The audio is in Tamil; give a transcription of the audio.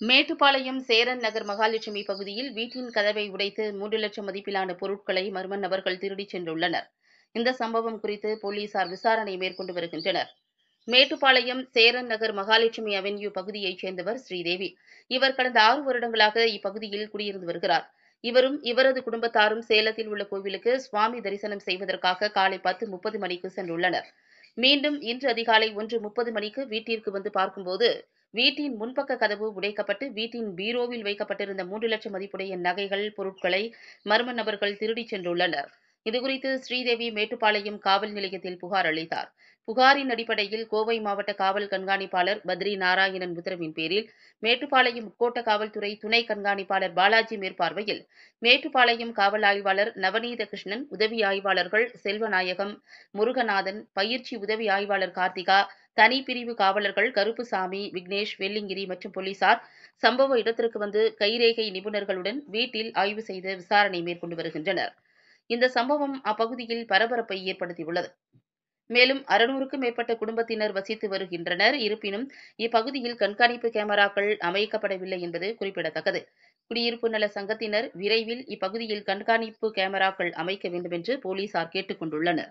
மேட்டுப்பாளையம் சேரன் நகர் மகாலட்சுமி பகுதியில் வீட்டின் கதவை உடைத்து மூன்று லட்சம் மதிப்பிலான பொருட்களை மர்ம நபர்கள் திருடிச் சென்றுள்ளனர். இந்த சம்பவம் குறித்து போலீசார் விசாரணை மேற்கொண்டு வருகின்றனர். மேட்டுப்பாளையம் சேரன் நகர் மகாலட்சுமி அவென்யூ பகுதியைச் சேர்ந்தவர் ஸ்ரீதேவி. இவர் கடந்த ஆறு வருடங்களாக இப்பகுதியில் குடியிருந்து வருகிறார். இவரும் இவரது குடும்பத்தாரும் சேலத்தில் உள்ள கோவிலுக்கு சுவாமி தரிசனம் செய்வதற்காக காலை பத்து முப்பது மணிக்கு சென்றுள்ளனர். மீண்டும் இன்று அதிகாலை ஒன்று முப்பது மணிக்கு வீட்டிற்கு வந்து பார்க்கும்போது வீட்டின் முன்பக்க கதவு உடைக்கப்பட்டு வீட்டின் பீரோவில் வைக்கப்பட்டிருந்த மூன்று லட்சம் மதிப்புடைய நகைகள் பொருட்களை மர்ம நபர்கள் திருடிச் சென்றுள்ளனர். இதுகுறித்து ஸ்ரீதேவி மேட்டுப்பாளையம் காவல் நிலையத்தில் புகார் அளித்தார். புகாரின் அடிப்படையில் கோவை மாவட்ட காவல் கண்காணிப்பாளர் பத்ரி நாராயணன் உத்தரவின் பேரில் மேட்டுப்பாளையம் உட்கோட்ட காவல்துறை துணை கண்காணிப்பாளர் பாலாஜி மேற்பார்வையில் மேட்டுப்பாளையம் காவல் ஆய்வாளர் நவநீத கிருஷ்ணன் உதவி ஆய்வாளர்கள் செல்வநாயகம் முருகநாதன் பயிற்சி உதவி ஆய்வாளர் கார்த்திகா தனிப்பிரிவு காவலர்கள் கருப்புசாமி விக்னேஷ் வெள்ளிங்கிரி மற்றும் போலீசார் சம்பவ இடத்திற்கு வந்து கைரேகை நிபுணர்களுடன் வீட்டில் ஆய்வு செய்து விசாரணை மேற்கொண்டு வருகின்றனர். இந்த சம்பவம் அப்பகுதியில் பரபரப்பை ஏற்படுத்தியுள்ளது. மேலும் அறுநூறுக்கும் மேற்பட்ட குடும்பத்தினர் வசித்து வருகின்றனர். இருப்பினும் இப்பகுதியில் கண்காணிப்பு கேமராக்கள் அமைக்கப்படவில்லை என்பது குறிப்பிடத்தக்கது. குடியிருப்பு நல சங்கத்தினர் விரைவில் இப்பகுதியில் கண்காணிப்பு கேமராக்கள் அமைக்க வேண்டும் என்று போலீசார் கேட்டுக் கொண்டுள்ளனர்